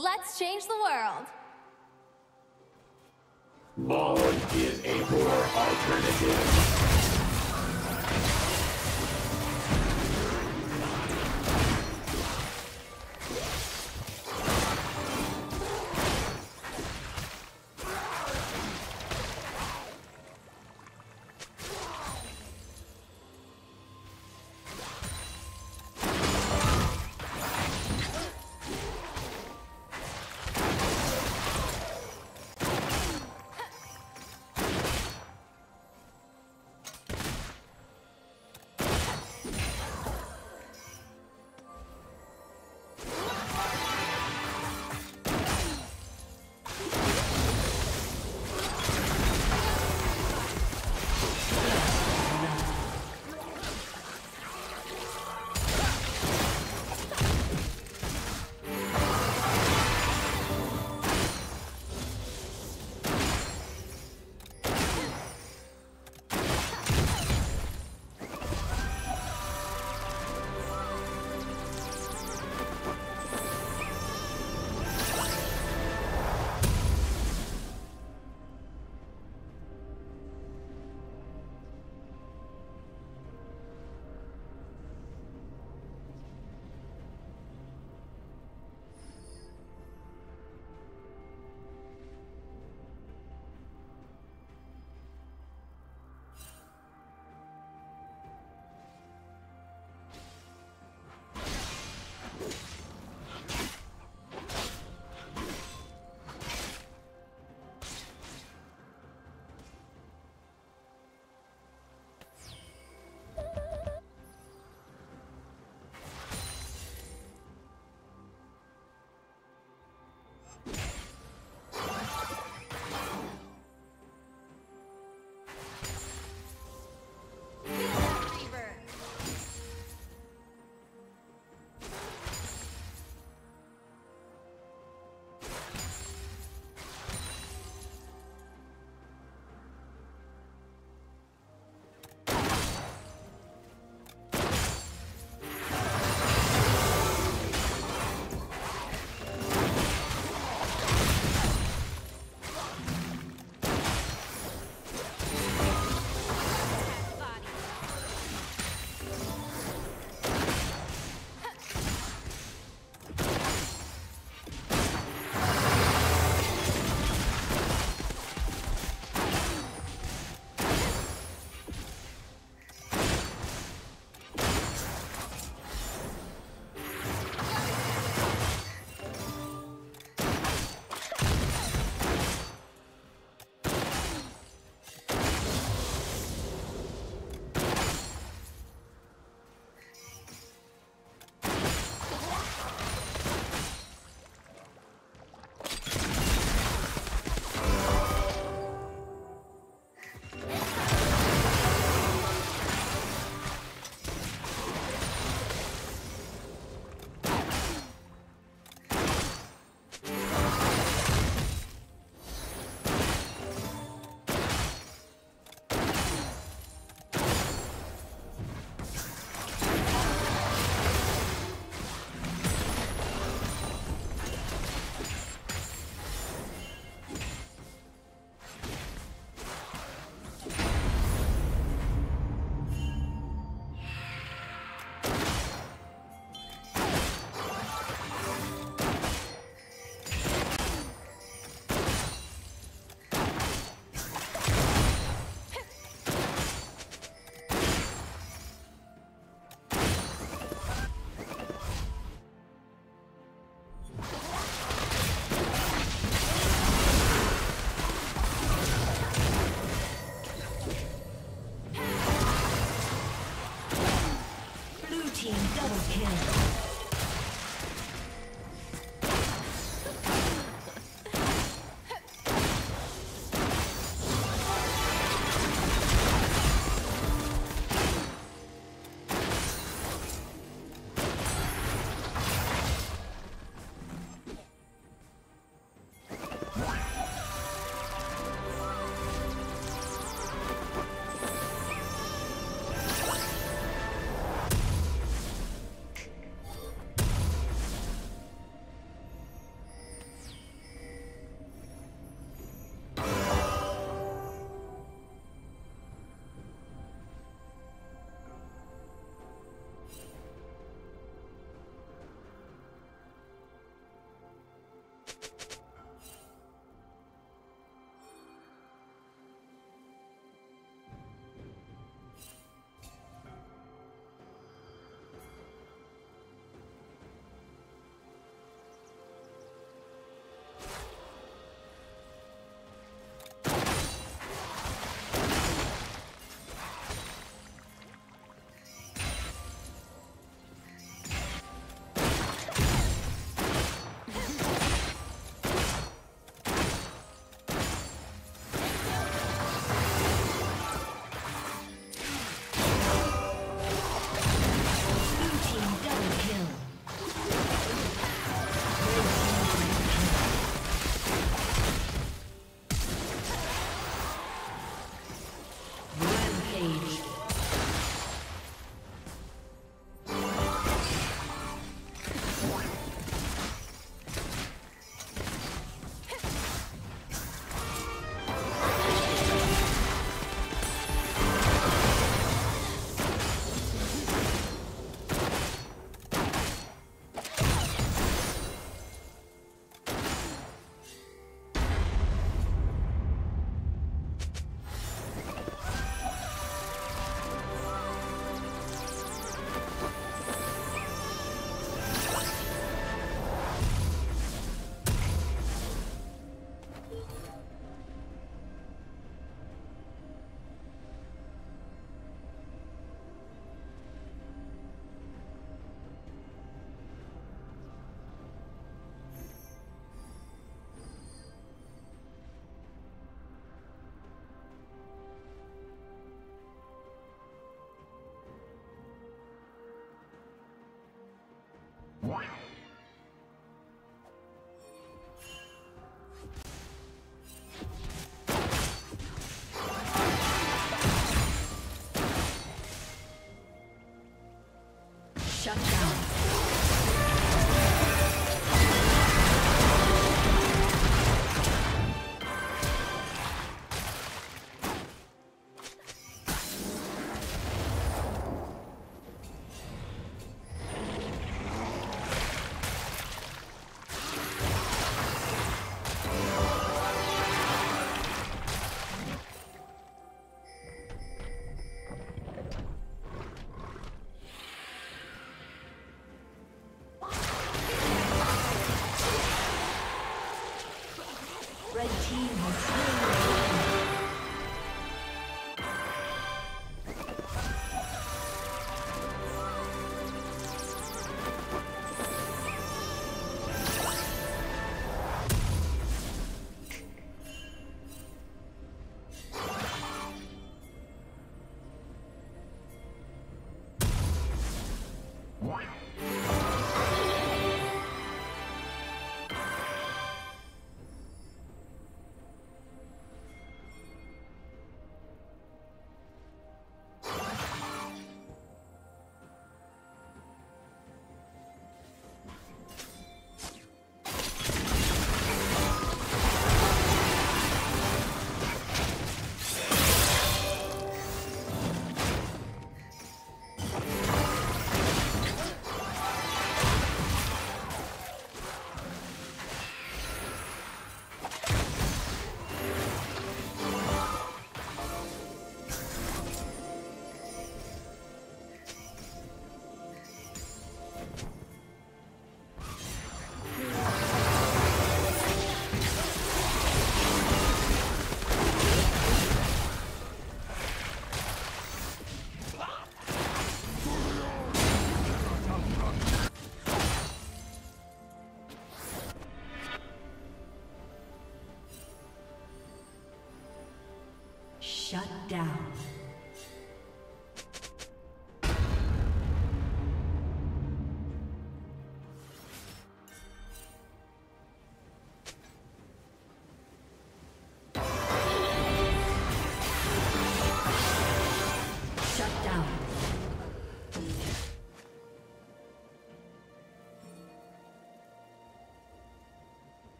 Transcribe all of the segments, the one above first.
Let's change the world. Bond is a poor alternative.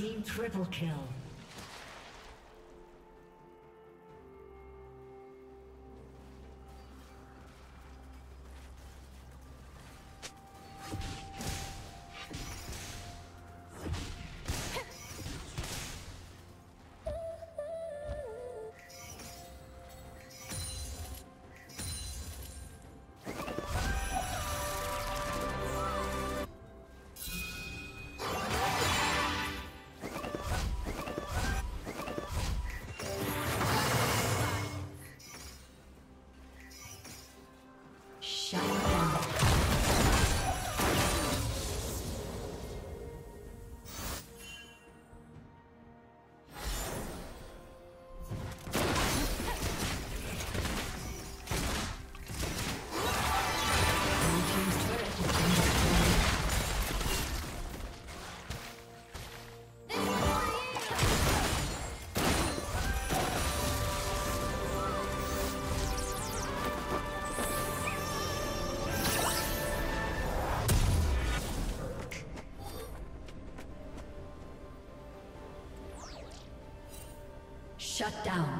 Triple kill. Shut down. down.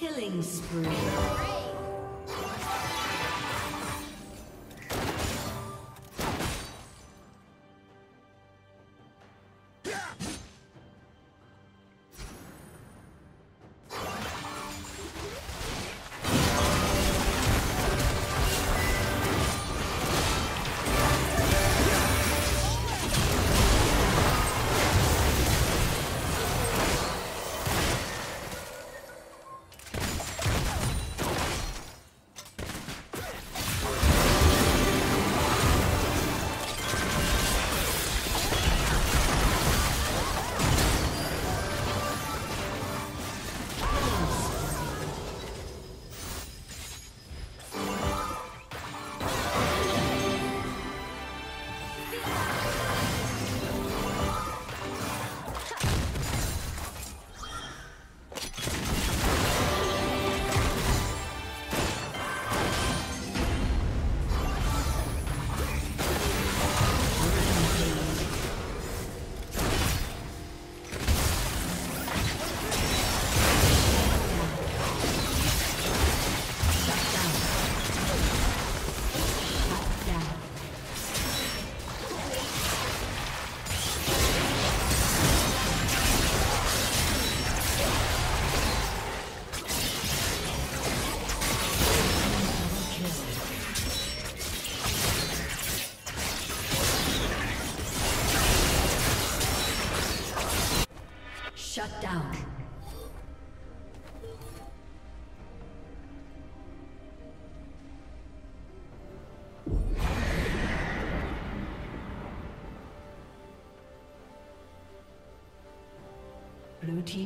Killing spree.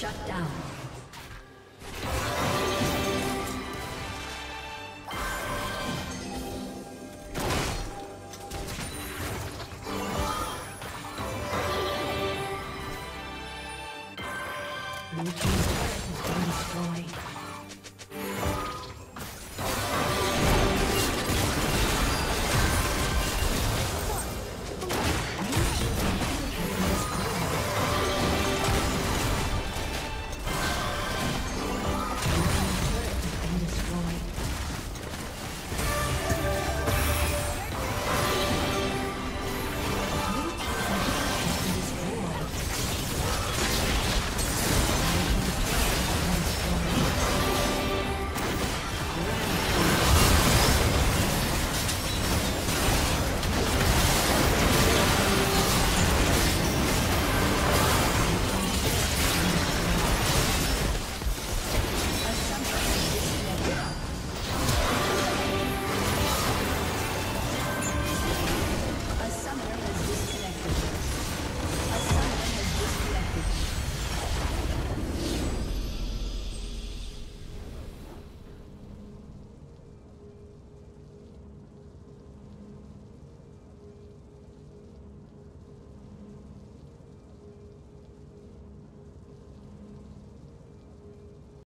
Shut down.